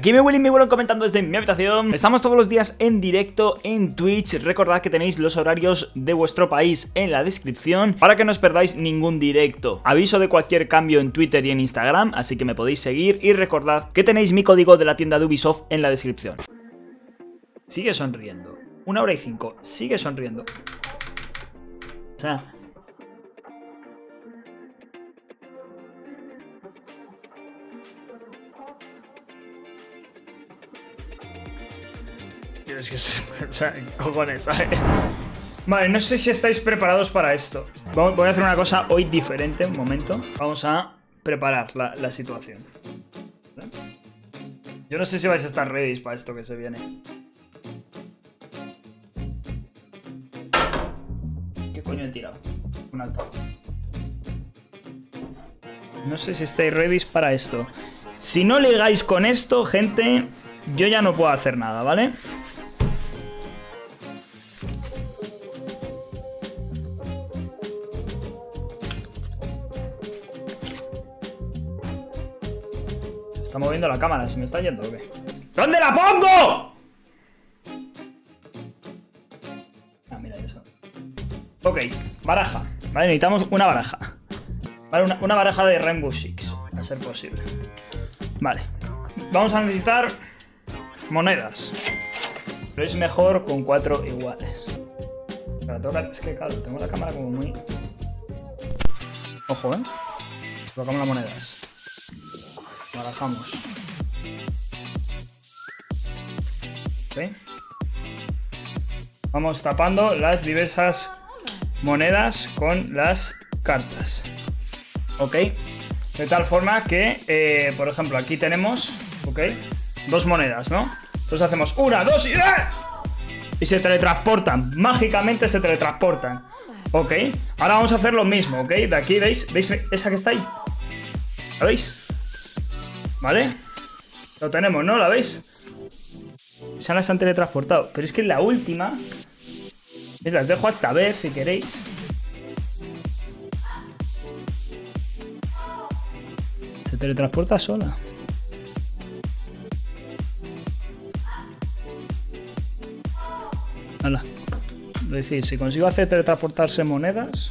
Aquí me Willy y me vuelven comentando desde mi habitación. Estamos todos los días en directo en Twitch. Recordad que tenéis los horarios de vuestro país en la descripción para que no os perdáis ningún directo. Aviso de cualquier cambio en Twitter y en Instagram, así que me podéis seguir y recordad que tenéis mi código de la tienda de Ubisoft en la descripción. Sigue sonriendo. Una hora y cinco. Sigue sonriendo. O sea, o sea, cojones. Vale, no sé si estáis preparados para esto. Voy a hacer una cosa hoy diferente, un momento. Vamos a preparar la, situación. Yo no sé si vais a estar ready para esto que se viene. ¿Qué coño he tirado? Un altavoz. No sé si estáis ready para esto. Si no ligáis con esto, gente, yo ya no puedo hacer nada, ¿vale? Moviendo la cámara, ¿se me está yendo o qué? ¿Dónde la pongo? Ah, mira eso. Ok, baraja. Vale, necesitamos una baraja. Vale, una, baraja de Rainbow Six, a ser posible. Vale. Vamos a necesitar monedas. Pero es mejor con cuatro iguales. es que claro, tengo la cámara como muy... Ojo, ¿eh? Colocamos las monedas. Barajamos. Vamos tapando las diversas monedas con las cartas. ¿Ok? De tal forma que, eh, por ejemplo, aquí tenemos, ¿ok? Dos monedas, ¿no? Entonces hacemos una, dos y... ¡eh! Y se teletransportan. Mágicamente se teletransportan. ¿Ok? Ahora vamos a hacer lo mismo, ¿ok? De aquí, ¿veis? ¿Veis esa que está ahí? ¿La veis? ¿Vale? Lo tenemos, ¿no? ¿La veis? Se las han teletransportado. Pero es que la última... Las dejo hasta ver si queréis. Se teletransporta sola. Hala. Es decir, si consigo hacer teletransportarse monedas,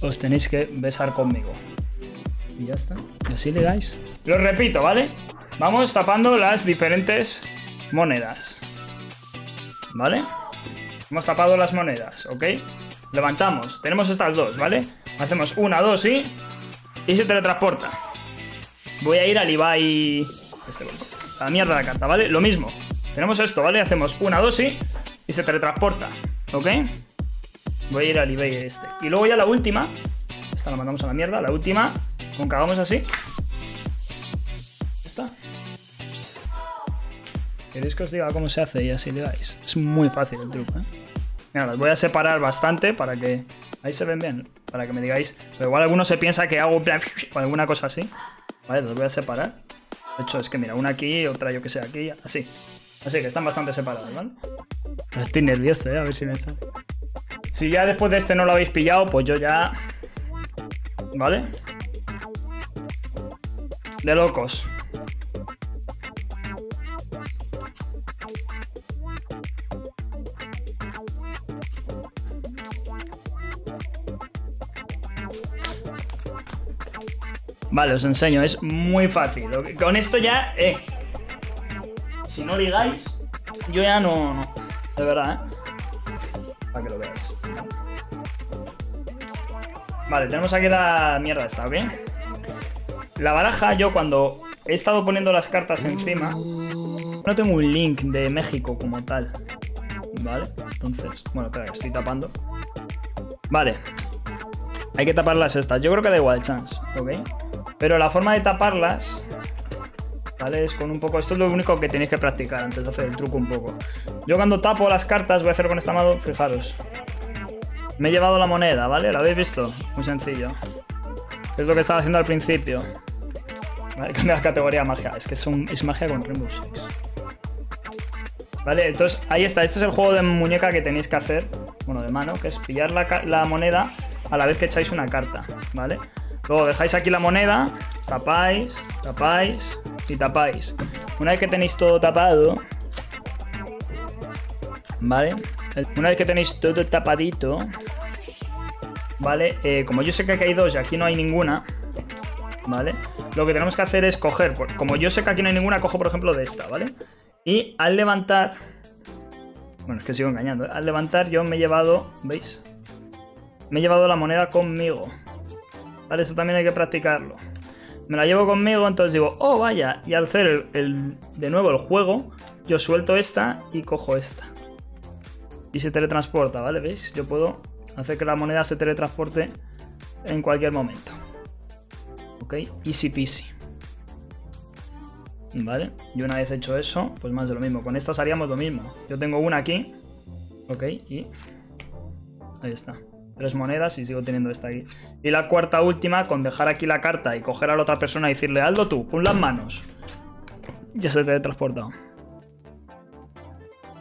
os tenéis que besar conmigo. Y ya está. Y así le dais. Lo repito, ¿vale? Vamos tapando las diferentes monedas. ¿Vale? Hemos tapado las monedas, ¿ok? Levantamos. Tenemos estas dos, ¿vale? Hacemos una, dos y... Y se teletransporta. Voy a ir al Ibai... Este la mierda de la carta, ¿vale? Lo mismo. Tenemos esto, ¿vale? Hacemos una, dos y... Y se teletransporta, ¿ok? Voy a ir al Ibai este. Y luego ya la última... Esta la mandamos a la mierda. La última con que hagamos así. Está. ¿Queréis que os diga cómo se hace y así le? Es muy fácil el truco, ¿eh? Mira, los voy a separar bastante para que... Ahí se ven bien, para que me digáis... Pero igual alguno se piensa que hago o alguna cosa así. Vale, los voy a separar. De hecho, es que mira, una aquí, otra yo que sé aquí, así. Así que están bastante separados, ¿vale? Estoy nervioso, ¿eh? A ver si me sale. Si ya después de este no lo habéis pillado, pues yo ya... ¿Vale? De locos. Vale, os enseño, es muy fácil. Con esto ya, eh. Si no ligáis, yo ya no. De verdad, eh. Para que lo veáis. Vale, tenemos aquí la mierda esta, ¿ok? La baraja, yo cuando he estado poniendo las cartas encima, no tengo un link de México como tal. ¿Vale? Entonces, bueno, espera, estoy tapando. Vale. Hay que taparlas estas. Yo creo que da igual chance, ¿ok? Pero la forma de taparlas, ¿vale? Es con un poco... Esto es lo único que tenéis que practicar antes de hacer el truco un poco. Yo cuando tapo las cartas voy a hacer con esta mano, fijaros. Me he llevado la moneda, ¿vale? ¿La habéis visto? Muy sencillo. Es lo que estaba haciendo al principio. Vale, cambia la categoría magia. Es que es, magia con Rainbow Six. Vale, entonces ahí está. Este es el juego de muñeca que tenéis que hacer. Bueno, de mano, que es pillar la, moneda a la vez que echáis una carta. ¿Vale? Luego dejáis aquí la moneda, tapáis, tapáis y tapáis. Una vez que tenéis todo tapado, ¿vale? Una vez que tenéis todo tapadito, ¿vale? Eh, como yo sé que aquí hay dos y aquí no hay ninguna, ¿vale? Lo que tenemos que hacer es coger, como yo sé que aquí no hay ninguna, cojo por ejemplo de esta, ¿vale? Y al levantar, bueno, es que sigo engañando, ¿eh? al levantar yo me he llevado, ¿veis? Me he llevado la moneda conmigo, ¿vale? Eso también hay que practicarlo. Me la llevo conmigo, entonces digo, oh vaya, y al hacer el, de nuevo el juego, yo suelto esta y cojo esta. Y se teletransporta, ¿vale? ¿Veis? Yo puedo hacer que la moneda se teletransporte en cualquier momento. ¿Ok? Easy peasy. ¿Vale? Y una vez hecho eso, pues más de lo mismo. Con estas haríamos lo mismo. Yo tengo una aquí. ¿Ok? Y... Ahí está. Tres monedas y sigo teniendo esta aquí. Y la cuarta última, con dejar aquí la carta y coger a la otra persona y decirle, hazlo tú, pon las manos. Ya se te ha transportado.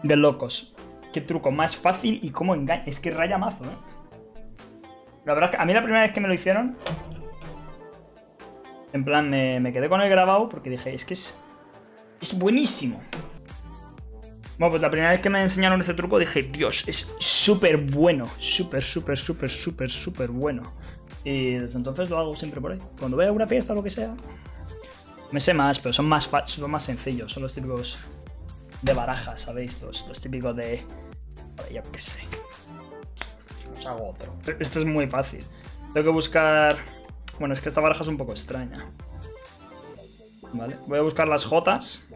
De locos. Qué truco más fácil y cómo engaña. Es que raya mazo, ¿eh? La verdad es que a mí la primera vez que me lo hicieron... En plan, me, quedé con el grabado porque dije, es que es... Es buenísimo. Bueno, pues la primera vez que me enseñaron este truco dije, Dios, es súper bueno. Súper, súper, súper, súper, súper bueno. Y desde entonces lo hago siempre por ahí. Cuando veo una fiesta o lo que sea. Me sé más, pero son más, son más sencillos. Son los típicos de barajas, ¿sabéis? Los, los típicos de... Yo qué sé. Os hago otro. Este es muy fácil. Tengo que buscar... Bueno, es que esta baraja es un poco extraña. Vale, voy a buscar las Jotas.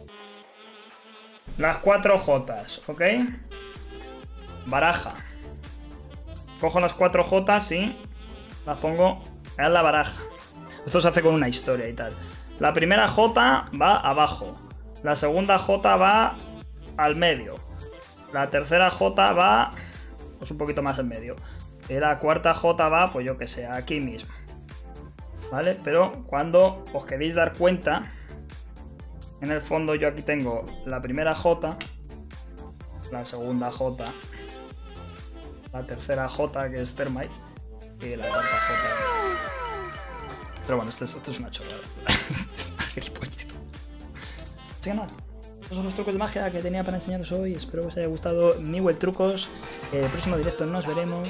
Las cuatro Jotas, ¿ok? Baraja. Cojo las cuatro Jotas y las pongo en la baraja. Esto se hace con una historia y tal. La primera J va abajo. La segunda J va al medio. La tercera J va pues un poquito más en medio. Y la cuarta J va, pues yo que sé, aquí mismo. ¿Vale? Pero cuando os queréis dar cuenta, en el fondo yo aquí tengo la primera J, la segunda J, la tercera J que es Thermite y la cuarta J. Pero bueno, esto es, una chorrada. Así que nada, estos son los trucos de magia que tenía para enseñaros hoy. Espero que os haya gustado mi web trucos. El próximo directo nos veremos.